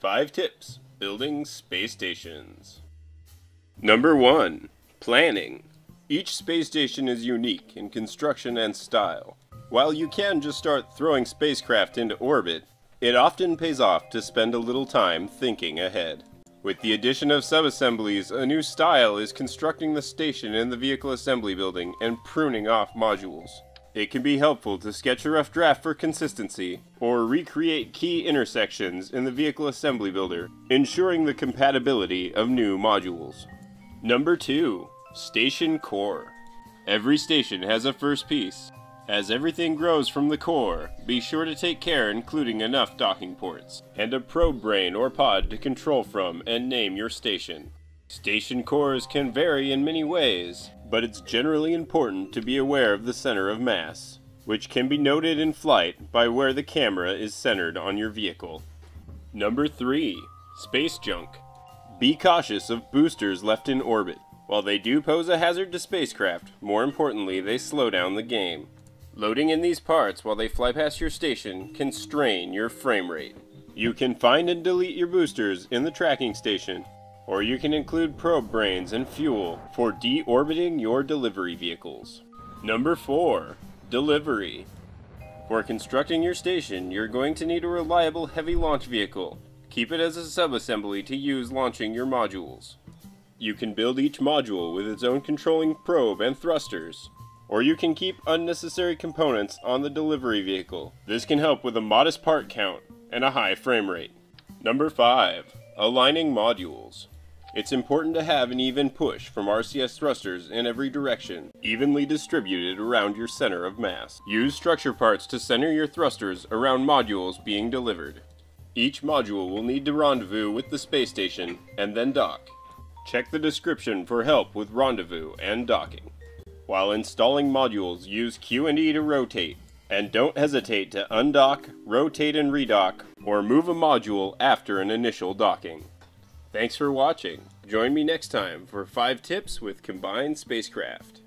5 tips building space stations. Number 1 Planning. Each space station is unique in construction and style. While you can just start throwing spacecraft into orbit, it often pays off to spend a little time thinking ahead. With the addition of subassemblies, a new style is constructing the station in the vehicle assembly building and pruning off modules. It can be helpful to sketch a rough draft for consistency, or recreate key intersections in the vehicle assembly builder, ensuring the compatibility of new modules. Number 2. Station Core. Every station has a first piece. As everything grows from the core, be sure to take care including enough docking ports, and a probe brain or pod to control from and name your station. Station cores can vary in many ways, but it's generally important to be aware of the center of mass, which can be noted in flight by where the camera is centered on your vehicle. Number 3. Space Junk. Be cautious of boosters left in orbit. While they do pose a hazard to spacecraft, more importantly, they slow down the game. Loading in these parts while they fly past your station can strain your frame rate. You can find and delete your boosters in the tracking station, or you can include probe brains and fuel for deorbiting your delivery vehicles. Number 4. Delivery. For constructing your station, you're going to need a reliable heavy launch vehicle. Keep it as a subassembly to use launching your modules. You can build each module with its own controlling probe and thrusters, or you can keep unnecessary components on the delivery vehicle. This can help with a modest part count and a high frame rate. Number 5. Aligning modules. It's important to have an even push from RCS thrusters in every direction, evenly distributed around your center of mass. Use structure parts to center your thrusters around modules being delivered. Each module will need to rendezvous with the space station and then dock. Check the description for help with rendezvous and docking. While installing modules, use Q and E to rotate, and don't hesitate to undock, rotate and redock, or move a module after an initial docking. Thanks for watching. Join me next time for 5 tips with combined spacecraft.